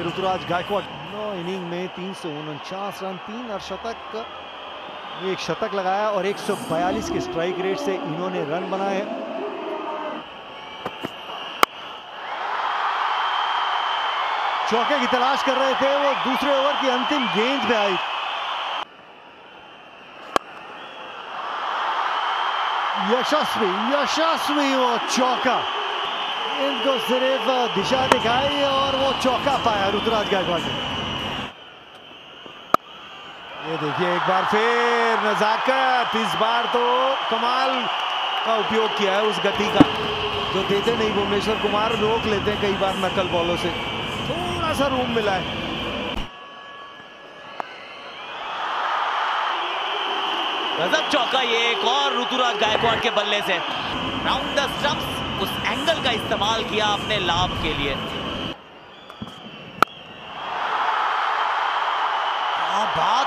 ऋतुराज गायकवाड़ नौ inning में तीन सौ उनचास रन, तीन अर्शतक एक शतक लगाया और 142 के स्ट्राइक रेट से इन्होंने रन बनाए। चौके की तलाश कर रहे थे वो, दूसरे ओवर की अंतिम गेंद पे आई। यशस्वी यशस्वी वो चौका। इनको सिर्फ़ दिशा दिखाई और वो चौका पाया ऋतुराज गायकवाड़ ने ये देखिए एक बार फिर नजाकत इस बार तो कमाल का उपयोग किया है उस गति का जो देते नहीं भुवनेश्वर कुमार रोक लेते हैं कई बार नकल बॉलों से थोड़ा सा रूम मिला है गजब चौका ये एक और ऋतुराज गायकवाड़ के बल्ले से राउंड द स्टंप्स उस एंगल का इस्तेमाल किया अपने लाभ के लिए।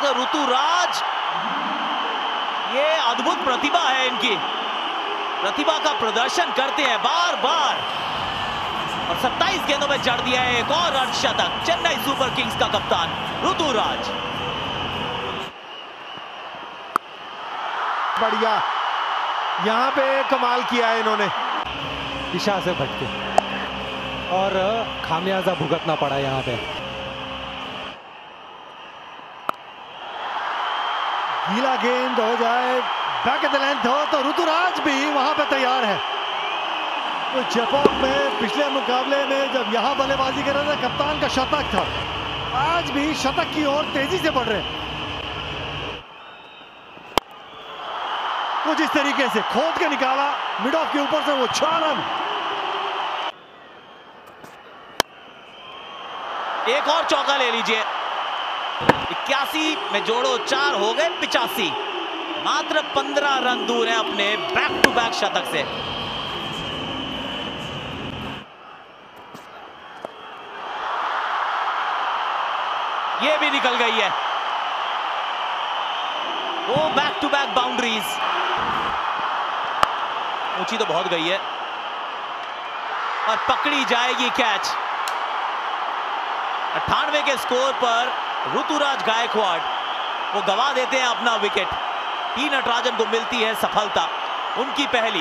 ऋतुराज! ये अद्भुत प्रतिभा है इनकी। प्रतिभा का प्रदर्शन करते हैं बार बार और 27 गेंदों में जड़ दिया है एक और अर्धशतक, चेन्नई सुपर किंग्स का कप्तान, ऋतुराज। बढ़िया। यहाँ पे कमाल किया है इन्होंने। दिशा से भटके। और खामियाजा भुगतना पड़ा यहाँ पे। गीला गेंद हो जाए बैक द लेंथ हो तो ऋतुराज भी वहाँ पे तैयार है। तो जपान में पिछले मुकाबले में जब यहाँ बल्लेबाजी कर रहे थे, कप्तान का शतक था। आज भी शतक की ओर तेज़ी से बढ़ रहे हैं। कुछ इस तरीके से खोद के निकाला मिड ऑफ़ के ऊपर से वो छह एक और चौका ले लीजिए। इक्यासी में जोड़ो, चार हो गए पिचासी। मात्र पंद्रह रन दूर है अपने बैक टू बैक शतक से। ये भी निकल गई है। वो बैक टू बैक बाउंड्रीज ऊँची तो बहुत गई है। और पकड़ी जाएगी कैच अट्ठानवे के स्कोर पर ऋतुराज गायकवाड़, वो गवा देते हैं अपना विकेट। टी नटराजन को मिलती है सफलता, उनकी पहली।